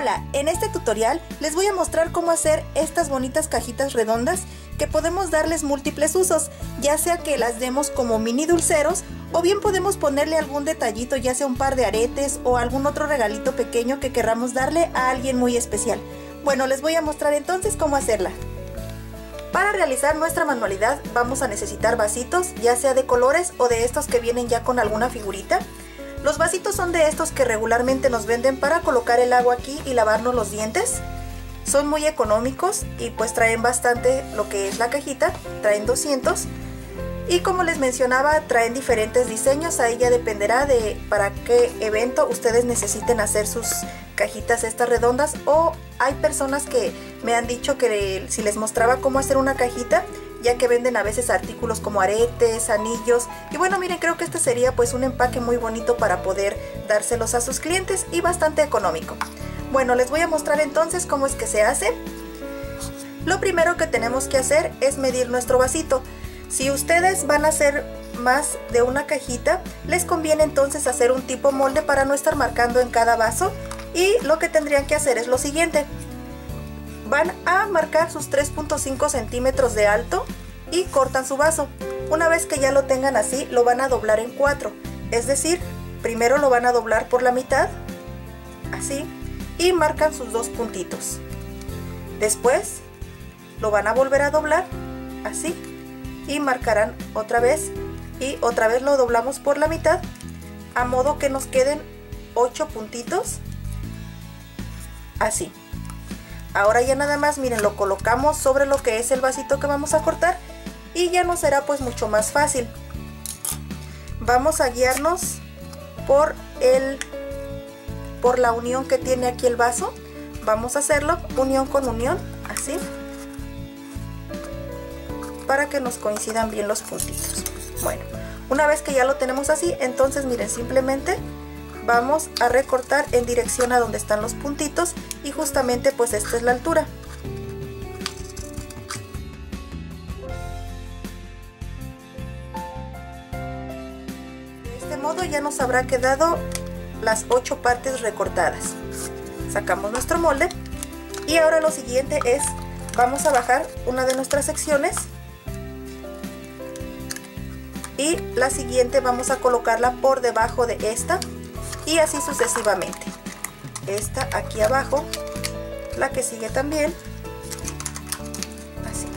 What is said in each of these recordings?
Hola, en este tutorial les voy a mostrar cómo hacer estas bonitas cajitas redondas que podemos darles múltiples usos, ya sea que las demos como mini dulceros o bien podemos ponerle algún detallito, ya sea un par de aretes o algún otro regalito pequeño que querramos darle a alguien muy especial. Bueno, les voy a mostrar entonces cómo hacerla. Para realizar nuestra manualidad vamos a necesitar vasitos, ya sea de colores o de estos que vienen ya con alguna figurita. Los vasitos son de estos que regularmente nos venden para colocar el agua aquí y lavarnos los dientes. Son muy económicos y pues traen bastante lo que es la cajita, traen 200. Y como les mencionaba, traen diferentes diseños, ahí ya dependerá de para qué evento ustedes necesiten hacer sus cajitas estas redondas o hay personas que me han dicho que si les mostraba cómo hacer una cajita ya que venden a veces artículos como aretes, anillos y bueno miren creo que este sería pues un empaque muy bonito para poder dárselos a sus clientes y bastante económico. Bueno les voy a mostrar entonces cómo es que se hace. Lo primero que tenemos que hacer es medir nuestro vasito. Si ustedes van a hacer más de una cajita, les conviene entonces hacer un tipo molde para no estar marcando en cada vaso y lo que tendrían que hacer es lo siguiente van a marcar sus 3.5 centímetros de alto y cortan su vaso. Una vez que ya lo tengan así, lo van a doblar en cuatro. Es decir, primero lo van a doblar por la mitad, así, y marcan sus dos puntitos. Después lo van a volver a doblar, así, y marcarán otra vez, y otra vez lo doblamos por la mitad, a modo que nos queden 8 puntitos, así. Ahora ya nada más, miren, lo colocamos sobre lo que es el vasito que vamos a cortar y ya nos será pues mucho más fácil. Vamos a guiarnos por el por la unión que tiene aquí el vaso. Vamos a hacerlo unión con unión, así. Para que nos coincidan bien los puntitos. Bueno, una vez que ya lo tenemos así, entonces miren, simplemente vamos a recortar en dirección a donde están los puntitos y justamente pues esta es la altura. De este modo ya nos habrá quedado las ocho partes recortadas. Sacamos nuestro molde y ahora lo siguiente es, vamos a bajar una de nuestras secciones y la siguiente vamos a colocarla por debajo de esta y así sucesivamente. Esta aquí abajo la que sigue también. Así.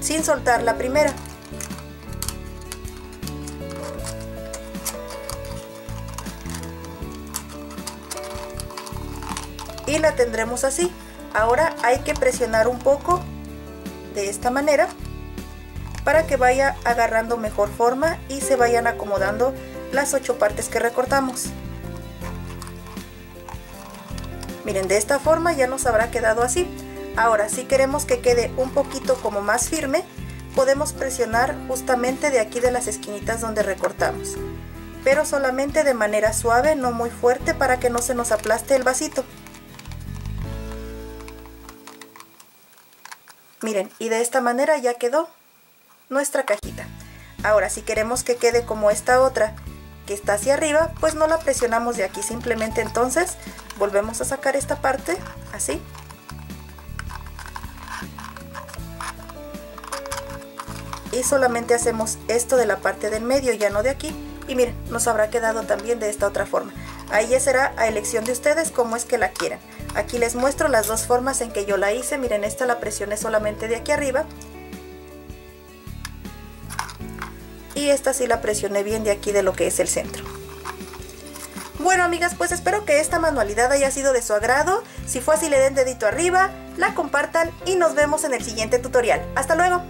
Sin soltar la primera. Y la tendremos así. Ahora hay que presionar un poco de esta manera para que vaya agarrando mejor forma y se vayan acomodando las ocho partes que recortamos. Miren, de esta forma ya nos habrá quedado así. Ahora, si queremos que quede un poquito como más firme, podemos presionar justamente de aquí de las esquinitas donde recortamos. Pero solamente de manera suave, no muy fuerte, para que no se nos aplaste el vasito. Miren, y de esta manera ya quedó nuestra cajita. Ahora, si queremos que quede como esta otra, que está hacia arriba, pues no la presionamos de aquí, simplemente entonces volvemos a sacar esta parte, así. Y solamente hacemos esto de la parte del medio, ya no de aquí. Y miren, nos habrá quedado también de esta otra forma. Ahí ya será a elección de ustedes cómo es que la quieran. Aquí les muestro las dos formas en que yo la hice. Miren, esta la presioné solamente de aquí arriba y esta sí la presioné bien de aquí de lo que es el centro. Bueno amigas, pues espero que esta manualidad haya sido de su agrado. Si fue así le den dedito arriba, la compartan y nos vemos en el siguiente tutorial. ¡Hasta luego!